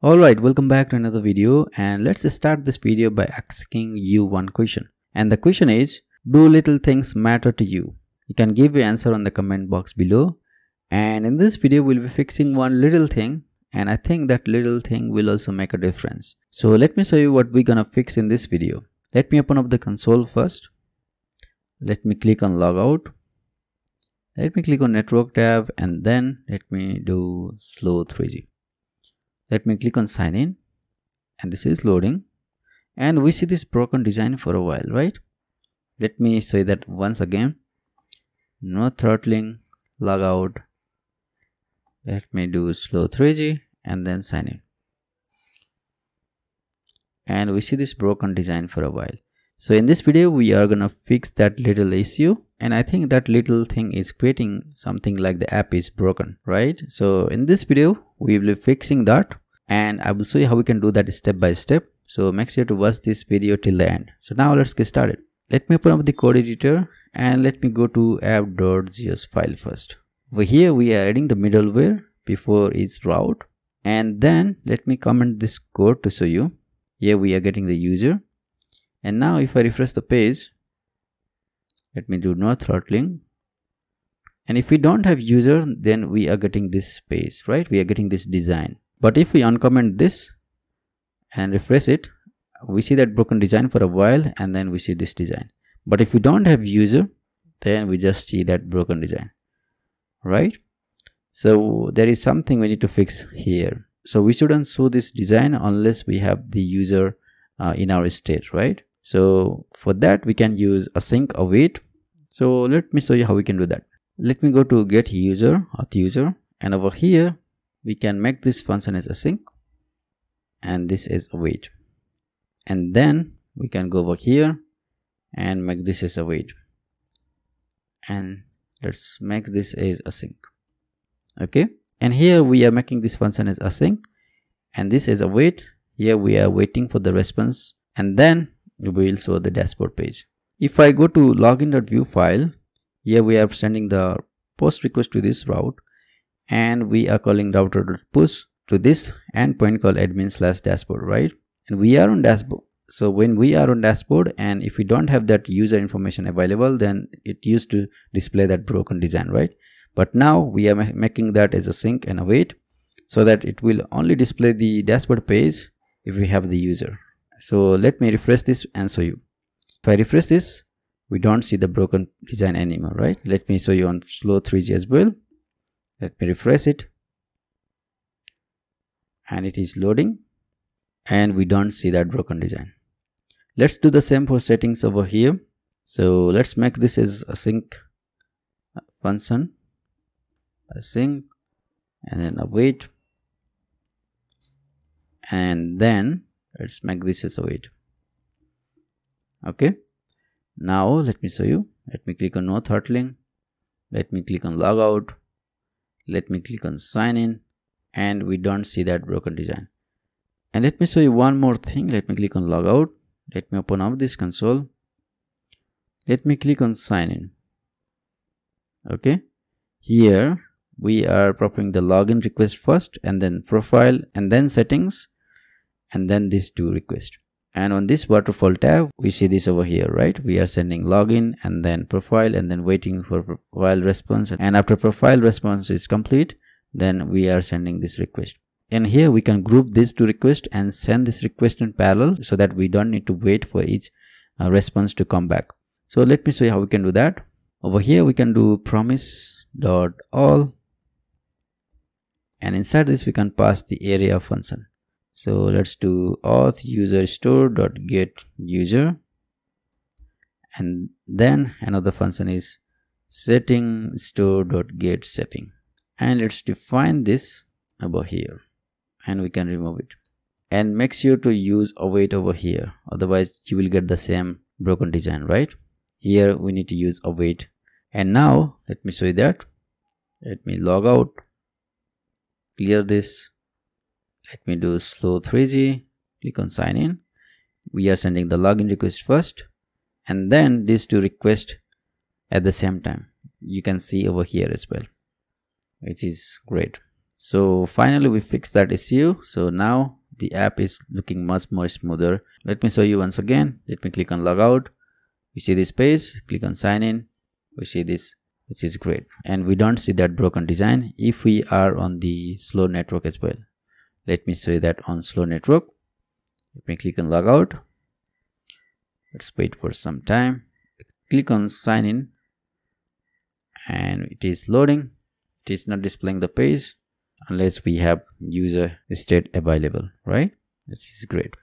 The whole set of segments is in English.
Alright, welcome back to another video and let's start this video by asking you one question. And the question is, do little things matter to you? You can give your answer on the comment box below. And in this video, we'll be fixing one little thing and I think that little thing will also make a difference. So let me show you what we're gonna fix in this video. Let me open up the console first. Let me click on logout. Let me click on network tab and then let me do slow 3G let me click on sign in and this is loading. And we see this broken design for a while right? Let me say that once again. No throttling log out let me do slow 3g and then sign in. And we see this broken design for a while so in this video we are gonna fix that little issue and i think that little thing is creating something like the app is broken right? So in this video we will be fixing that and i will show you how we can do that step by step. So make sure to watch this video till the end. So now let's get started. Let me open up the code editor and let me go to app.js file first. Over here we are adding the middleware before its route and then let me comment this code to show you. Here we are getting the user and now if i refresh the page let me do no throttling. And if we don't have user then we are getting this page right? We are getting this design. But if we uncomment this and refresh it we see that broken design for a while and then we see this design. But if we don't have user then we just see that broken design right? So there is something we need to fix here. So we shouldn't show this design unless we have the user uh, in our state right so for that we can use async await. So let me show you how we can do that. Let me go to get user auth user. And over here we can make this function as async. And this is await. And then we can go over here and make this as await. And let's make this as async. Okay? And here we are making this function as async. And this is await. Here we are waiting for the response. And then will show the dashboard page. If i go to login.vue file here we are sending the post request to this route and we are calling router.push to this endpoint called admin slash dashboard right? And we are on dashboard. So when we are on dashboard and if we don't have that user information available then it used to display that broken design right? But now we are ma making that as async and await so that it will only display the dashboard page if we have the user so let me refresh this and show you. If i refresh this we don't see the broken design anymore right? Let me show you on slow 3g as well. Let me refresh it. And it is loading. And we don't see that broken design. Let's do the same for settings over here. So let's make this as async function. Sync, and then await and then let's make this as await okay. Now let me show you. Let me click on no throttling let me click on logout. Let me click on sign in. And we don't see that broken design. And let me show you one more thing. Let me click on logout. Let me open up this console. Let me click on sign in. Okay. Here we are performing the login request first and then profile and then settings and then these two requests and on this waterfall tab we see this over here right? We are sending login and then profile and then waiting for profile response. And after profile response is complete then we are sending this request. And here we can group these two requests and send this request in parallel so that we don't need to wait for each uh, response to come back. So let me show you how we can do that. Over here we can do promise dot all. And inside this we can pass the arrow function so let's do auth user store dot get user and then another function is setting store dot get setting. And let's define this over here. And we can remove it. And make sure to use await over here. Otherwise you will get the same broken design right? Here we need to use await. And now let me show you that. Let me log out. Clear this let me do slow 3g click on sign in. We are sending the login request first and then these two requests at the same time. You can see over here as well which is great. So finally we fixed that issue. So now the app is looking much more smoother. Let me show you once again. Let me click on logout. We see this page? Click on sign in. We see this which is great. And we don't see that broken design if we are on the slow network as well let me you that on slow network let me click on logout. Let's wait for some time. Click on sign in and it is loading. It is not displaying the page unless we have user state available right? This is great.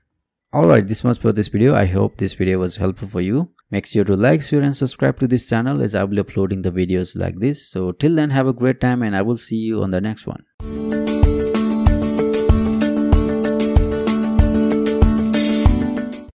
Alright this much for this video. I hope this video was helpful for you. Make sure to like share and subscribe to this channel as i will be uploading the videos like this. So till then have a great time and i will see you on the next one